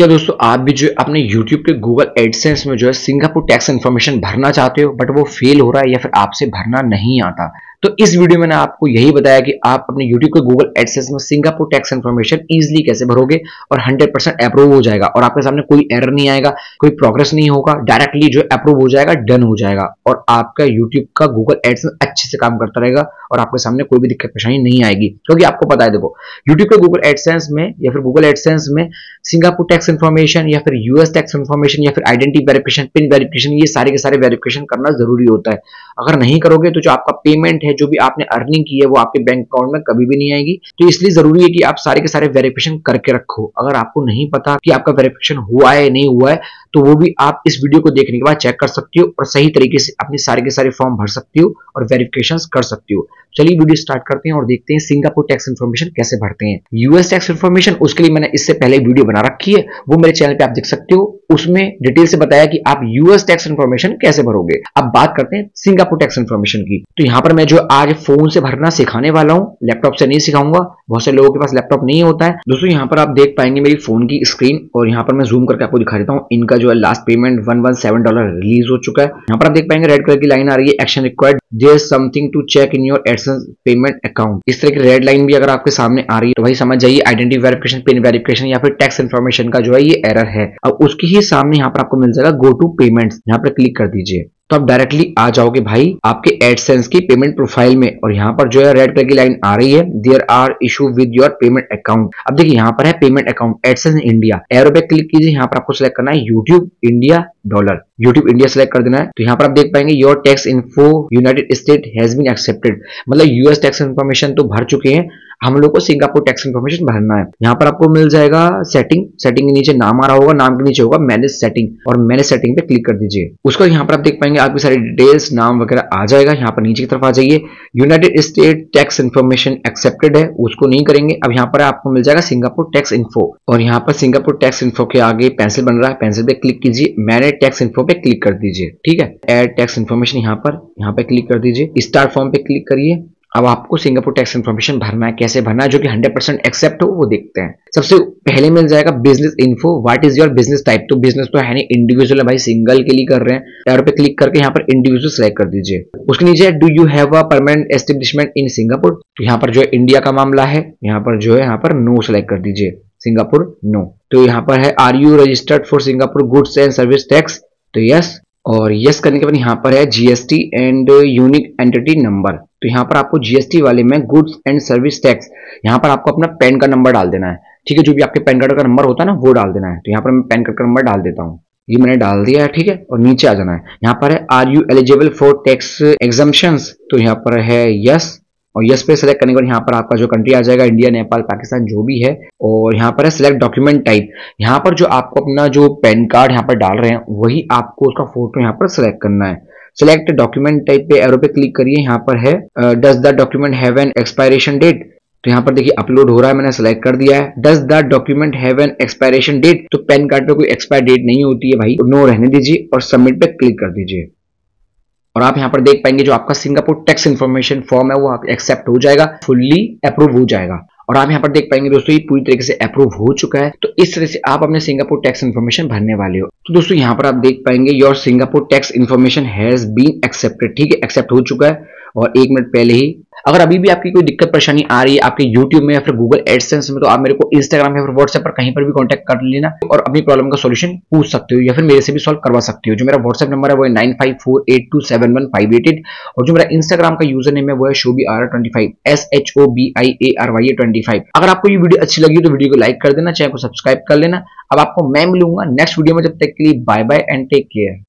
क्या दोस्तों आप भी जो अपने YouTube के Google AdSense में जो है सिंगापुर टैक्स इन्फॉर्मेशन भरना चाहते हो बट वो फेल हो रहा है या फिर आपसे भरना नहीं आता? तो इस वीडियो में आपको यही बताया कि आप अपने YouTube के Google एडसेंस में सिंगापुर टैक्स इन्फॉर्मेशन इजीली कैसे भरोगे और 100% परसेंट अप्रूव हो जाएगा और आपके सामने कोई एरर नहीं आएगा, कोई प्रोग्रेस नहीं होगा डायरेक्टली जो अप्रूव हो जाएगा डन हो जाएगा और आपका यूट्यूब का गूगल एडसेंस अच्छे से काम करता रहेगा और आपके सामने कोई भी दिक्कत परेशानी नहीं आएगी। क्योंकि आपको पता है, देखो यूट्यूब के गूगल एडसेंस में या फिर गूगल एडसेंस में सिंगापुर टैक्स इन्फॉर्मेशन या फिर यूएस टैक्स इन्फॉर्मेशन या फिर आइडेंटिटी वेरिफिकेशन पिन वेरिफिकेशन ये सारे के सारे वेरिफिकेशन करना ज़रूरी होता है। अगर नहीं करोगे तो जो आपका पेमेंट है जो भी आपने अर्निंग की है, वो आपके बैंक अकाउंट में कभी भी नहीं आएगी। तो इसलिए ज़रूरी है कि आप सारे के सारे वेरिफिकेशन करके रखो। अगर आपको नहीं पता कि आपका वेरिफिकेशन हुआ है नहीं हुआ है तो वो भी आप इस वीडियो को देखने के बाद चेक कर सकती हो और सही तरीके से अपने सारे के सारे फॉर्म भर सकती हो और वेरिफिकेशन कर सकती हो। चलिए वीडियो स्टार्ट करते हैं और देखते हैं सिंगापुर टैक्स इन्फॉर्मेशन कैसे भरते हैं। यूएस टैक्स इन्फॉर्मेशन उसके लिए मैंने इससे पहले वीडियो बना रखी है, वो मेरे चैनल पे आप देख सकते हो। उसमें डिटेल से बताया कि आप यूएस टैक्स इन्फॉर्मेशन कैसे भरोगे। अब बात करते हैं सिंगापुर टैक्स इन्फॉर्मेशन की। तो यहाँ पर मैं जो आज फ़ोन से भरना सिखाने वाला हूँ लैपटॉप से नहीं सिखाऊँगा, बहुत से लोगों के पास लैपटॉप नहीं होता है। दोस्तों, यहाँ पर आप देख पाएँगे मेरी फ़ोन की स्क्रीन और यहाँ पर मैं जूम करके आपको दिखा देता हूँ। इनका जो है last payment one one seven dollar release हो चुका है। यहाँ पर आप देख पाएँगे रेड कलर की लाइन आ रही है action required there something to check in your AdSense payment account इस तरह की रेड लाइन भी अगर आपके सामने आ रही है तो भाई समझ जाइए आइडेंटिटी वेरिफिकेशन पिन वेरिफिकेशन या फिर टैक्स इन्फॉर्मेशन का जो है, ये एरर है। अब उसके ही सामने यहाँ पर आपको मिल जाएगा गो टू पेमेंट यहाँ पर क्लिक कर दीजिए। तो आप डायरेक्टली आ जाओगे भाई आपके एडसेंस की पेमेंट प्रोफ़ाइल में और यहाँ पर जो है रेड कलर की लाइन आ रही है। There are issue with your payment account अब देखिए यहाँ पर है payment account AdSense India arrow पे क्लिक कीजिए, यहाँ पर आपको सिलेक्ट करना है YouTube India dollar YouTube India select कर देना है। तो यहाँ पर आप देख पाएँगे your tax info United State has been accepted मतलब यूएस टैक्स इन्फॉर्मेशन तो भर चुके हैं। हम लोग को सिंगापुर टैक्स इन्फॉर्मेशन भरना है। यहाँ पर आपको मिल जाएगा सेटिंग सेटिंग के नीचे नाम आ रहा होगा, नाम के नीचे होगा मैनेज सेटिंग और मैनेज सेटिंग पे क्लिक कर दीजिए। उसको यहाँ पर आप देख पाएँगे, आपकी सारी डिटेल्स नाम वगैरह आ जाएगा। यहाँ पर नीचे की तरफ़ आ जाइए। United State tax information accepted है, उसको नहीं करेंगे। अब यहाँ पर आपको मिल जाएगा सिंगापुर टैक्स इन्फो और यहाँ पर सिंगापुर टैक्स इन्फो के आगे पेंसिल बन रहा है। पेंसिल पे क्लिक कीजिए। मैनेज टैक्स इन्फो पे क्लिक कर दीजिए। ठीक है? एड टैक्स इन्फॉर्मेशन यहाँ पर, यहाँ पे क्लिक कर दीजिए। स्टार फॉर्म पे क्लिक करिए। अब आपको सिंगापुर टैक्स इन्फॉर्मेशन भरना है, कैसे भरना है, जो कि 100 परसेंट एक्सेप्ट हो, वो देखते हैं। सबसे पहले मिल जाएगा business info what is your business type तो बिज़नेस तो है नहीं इंडिविजुअल है भाई सिंगल के लिए कर रहे हैं। एरो पे क्लिक करके यहाँ पर इंडिविजुअल सेलेक्ट कर दीजिए। उसके नीचे do you have a permanent establishment in Singapore तो यहाँ पर जो है इंडिया का मामला है। यहाँ पर जो है, यहाँ पर नो सेलेक्ट कर दीजिए। सिंगापुर नो तो यहाँ पर है are you registered for Singapore goods and service tax तो यस और यस करने के बाद यहाँ पर है GST and unique entity number तो यहाँ पर आपको जीएसटी वाले में गुड्स एंड सर्विस टैक्स यहाँ पर आपको अपना पैन का नंबर डाल देना है। ठीक है, जो भी आपके पैन कार्ड का नंबर होता है ना, वो डाल देना है। तो यहाँ पर मैं पैन कार्ड का नंबर डाल देता हूँ। ये मैंने डाल दिया है, ठीक है, और नीचे आ जाना है। यहाँ पर है are you eligible for tax exemption तो यहाँ पर है यस और यस पे सेलेक्ट करने के बाद यहाँ पर आपका जो कंट्री आ जाएगा इंडिया नेपाल पाकिस्तान जो भी है, और यहाँ पर है सिलेक्ट डॉक्यूमेंट टाइप यहाँ पर जो आपको अपना जो पैन कार्ड यहाँ पर डाल रहे हैं, वही आपको उसका फ़ोटो यहाँ पर सिलेक्ट करना है. सिलेक्ट डॉक्यूमेंट टाइप पे एरो पे क्लिक करिए, यहाँ पर है does the document have an expiration date तो यहाँ पर देखिए अपलोड हो रहा है, मैंने सेलेक्ट कर दिया है. Does the document have an expiration date तो पैन कार्ड पे कोई एक्सपायर डेट नहीं होती है भाई नो रहने दीजिए और सबमिट पे क्लिक कर दीजिए. और आप यहाँ पर देख पाएँगे जो आपका सिंगापुर टैक्स इन्फॉर्मेशन फॉर्म है, वो एक्सेप्ट हो जाएगा फुल्ली अप्रूव हो जाएगा। और आप यहाँ पर देख पाएँगे दोस्तों, ये पूरी तरीके से अप्रूव हो चुका है। तो इस तरह से आप अपने सिंगापुर टैक्स इन्फॉर्मेशन भरने वाले हो। तो दोस्तों, यहाँ पर आप देख पाएँगे your Singapore tax information has been accepted ठीक है एक्सेप्ट हो चुका है। और एक मिनट पहले ही अगर अभी भी आपकी कोई दिक्कत, परेशानी आ रही है आपके यूट्यूब में या फिर गूगल एडसेंस में तो आप मेरे को इंस्टाग्राम या फिर व्हाट्सएप पर कहीं पर भी कॉन्टैक्ट कर लेना और अपनी प्रॉब्लम का सोल्यूशन पूछ सकते हो या फिर मेरे से भी सॉल्व करवा सकते हो। जो मेरा व्हाट्सएप नंबर है, वो है nine five four eight two seven one five eight eight और जो मेरा इंस्टाग्राम का यूज़र नेम है, वो है Shobi R twenty five S H O B I A R Y A twenty five अगर आपको ये वीडियो अच्छी लगी तो वीडियो को लाइक कर देना चैनल को सब्सक्राइब कर लेना। अब आपको मैं मिलूँगा नेक्स्ट वीडियो में, जब तक के लिए bye bye and take care